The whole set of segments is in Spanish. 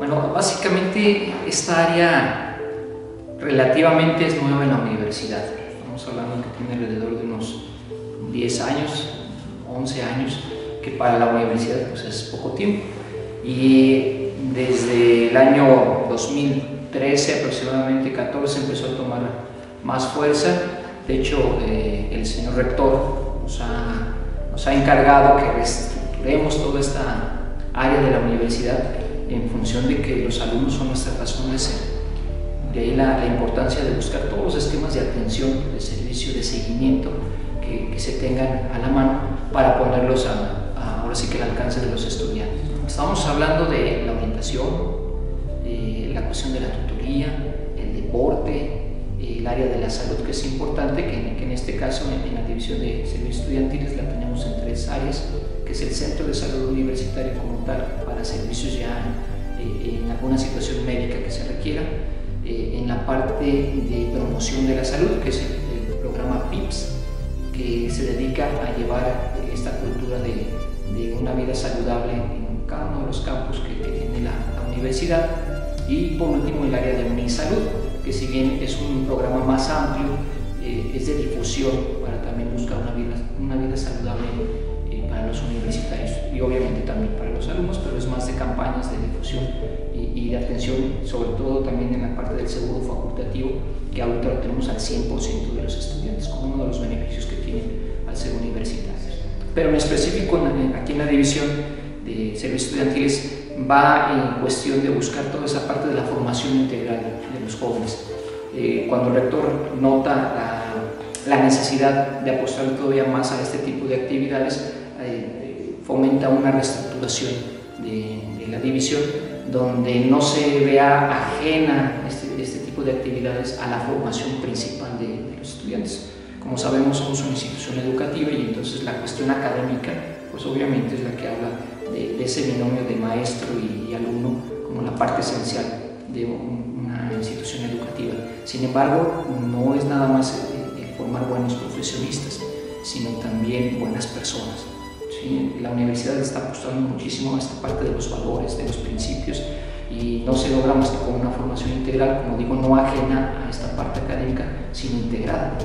Bueno, básicamente esta área relativamente es nueva en la universidad. Estamos hablando que tiene alrededor de unos 10 años, 11 años, que para la universidad pues es poco tiempo. Y desde el año 2013 aproximadamente 14 empezó a tomar más fuerza. De hecho, eh, el señor rector nos ha, nos ha encargado que reestructuremos toda esta área de la universidad en función de que los alumnos son nuestra razón de ser. De ahí la, importancia de buscar todos los esquemas de atención, de servicio, de seguimiento que, que se tengan a la mano para ponerlos a, ahora sí que al alcance de los estudiantes. Estamos hablando de la orientación, eh, la cuestión de la tutoría, el deporte, el área de la salud que es importante, que, en este caso en, la división de servicios estudiantiles la tenemos en tres áreas, que es el Centro de Salud Universitario como tal, para servicios ya eh, en alguna situación médica que se requiera, eh, en la parte de promoción de la salud, que es el, programa PIPS, que se dedica a llevar esta cultura de, una vida saludable en cada uno de los campos que, tiene la, universidad, y por último el área de Unisalud, que si bien es un programa más amplio, eh, es de difusión para también buscar una vida, una vida saludable los alumnos, pero es más de campañas de difusión y, de atención, sobre todo también en la parte del seguro facultativo, que ahorita lo tenemos al 100% de los estudiantes como uno de los beneficios que tienen al ser universitarios. Pero en específico aquí en la división de servicios estudiantiles va en cuestión de buscar toda esa parte de la formación integral de los jóvenes. Eh, cuando el rector nota la, necesidad de apostar todavía más a este tipo de actividades, eh, fomenta una reestructuración de, la división donde no se vea ajena este, este, tipo de actividades a la formación principal de, de los estudiantes. Como sabemos, somos una institución educativa y entonces la cuestión académica, pues obviamente es la que habla de, ese binomio de maestro y, alumno como la parte esencial de una institución educativa. Sin embargo, no es nada más formar buenos profesionistas, sino también buenas personas. La universidad está apostando muchísimo a esta parte de los valores, de los principios, y no se logra más que con una formación integral, como digo, no ajena a esta parte académica, sino integrada.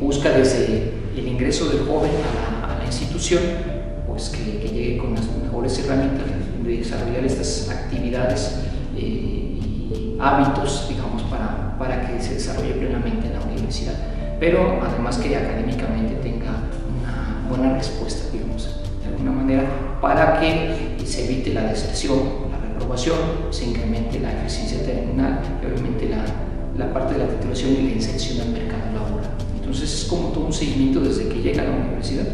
Busca desde el ingreso del joven a la, institución pues que, que, llegue con las mejores herramientas de desarrollar estas actividades eh, y hábitos, digamos, para, para que se desarrolle plenamente en la universidad, pero además que académicamente tenga una buena respuesta, digamos, de alguna manera, para que se evite la deserción, la reprobación, se incremente la eficiencia terminal y obviamente la, la parte de la titulación y la inserción al mercado laboral. Entonces es como todo un seguimiento desde que llega a la universidad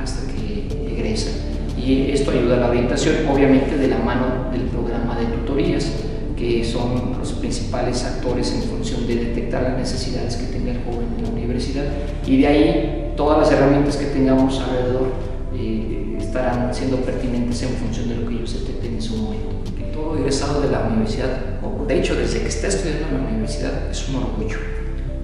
hasta que egresa. Y esto ayuda a la orientación, obviamente de la mano del programa de tutorías, que son los principales actores en función de detectar las necesidades que tenga el joven en la universidad. Y de ahí todas las herramientas que tengamos alrededor eh, estarán siendo pertinentes en función de lo que ellos detecten en su momento. Que todo egresado de la universidad, o de hecho desde que está estudiando en la universidad, es un orgullo.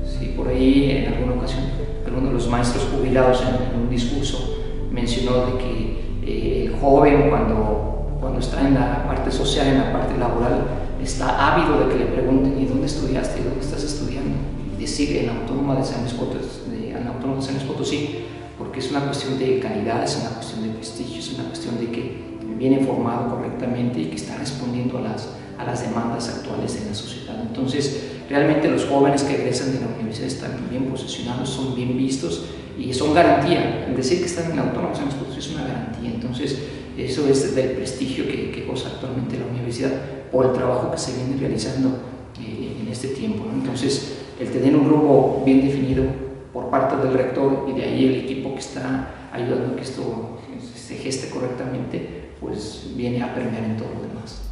Sí, por ahí en alguna ocasión alguno de los maestros jubilados en un discurso mencionó de que eh, el joven cuando, cuando está en la parte social, en la parte laboral, está ávido de que le pregunten ¿y dónde estudiaste? ¿y dónde estás estudiando? Y decir en la Autónoma de San Luis Potosí, en la Autónoma de San Luis Potosí, porque es una cuestión de calidad, es una cuestión de prestigio, es una cuestión de que viene formado correctamente y que está respondiendo a las, a las demandas actuales de la sociedad. Entonces, realmente los jóvenes que egresan de la universidad están bien posicionados, son bien vistos y son garantía. El decir que están en la Autónoma es una garantía. Entonces, eso es del prestigio que, que, goza actualmente la universidad por el trabajo que se viene realizando eh, en este tiempo. Entonces, el tener un grupo bien definido por parte del rector y de ahí el equipo que está ayudando a que esto se geste correctamente, pues viene a permear en todo lo demás.